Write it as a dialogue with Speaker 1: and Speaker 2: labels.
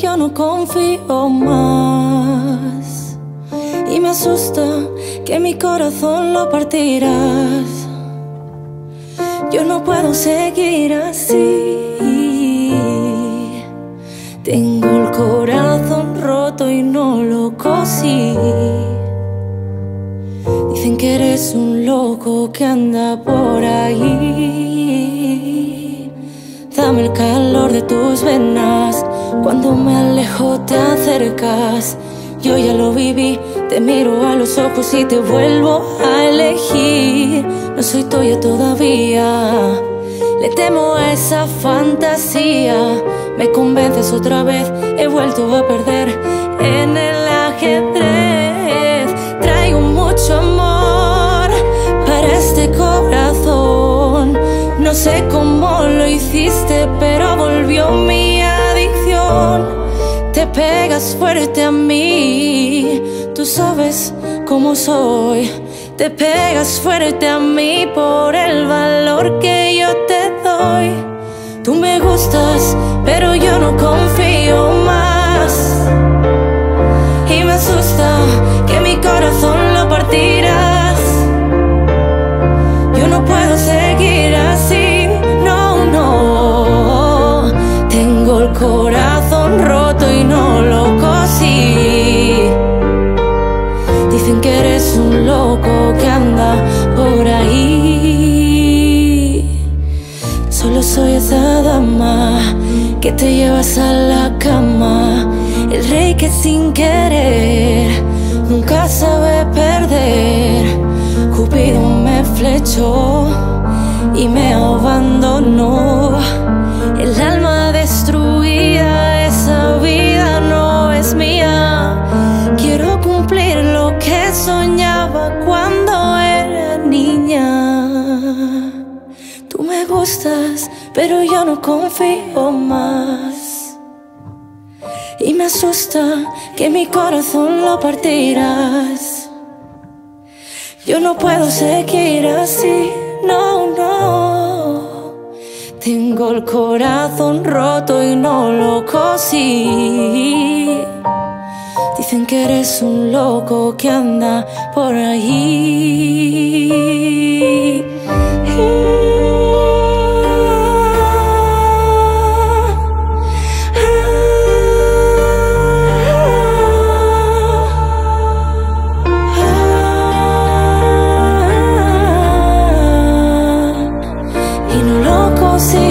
Speaker 1: yo no confío más. Y me asusta que mi corazón lo partirás. Yo no puedo seguir así. Tengo el corazón roto y no lo cosí. Dicen que eres un loco que anda por ahí. El calor de tus venas. Cuando me alejo te acercas. Yo ya lo viví, te miro a los ojos y te vuelvo a elegir. No soy tuya todavía. Le temo a esa fantasía. Me convences otra vez, he vuelto a perder en el ajedrez. No sé cómo lo hiciste, pero volvió mi adicción. Te pegas fuerte a mí, tú sabes cómo soy. Te pegas fuerte a mí por el valor que yo te doy. Tú me gustas, pero yo no confío que te llevas a la cama. El rey que sin querer nunca sabe perder. Cupido me flechó y me abandonó. El alma destruida, esa vida no es mía. Quiero cumplir lo que soñaba cuando pero yo no confío más. Y me asusta que mi corazón lo partirás. Yo no puedo seguir así, no, no. Tengo el corazón roto y no lo cosí. Dicen que eres un loco que anda por ahí. como si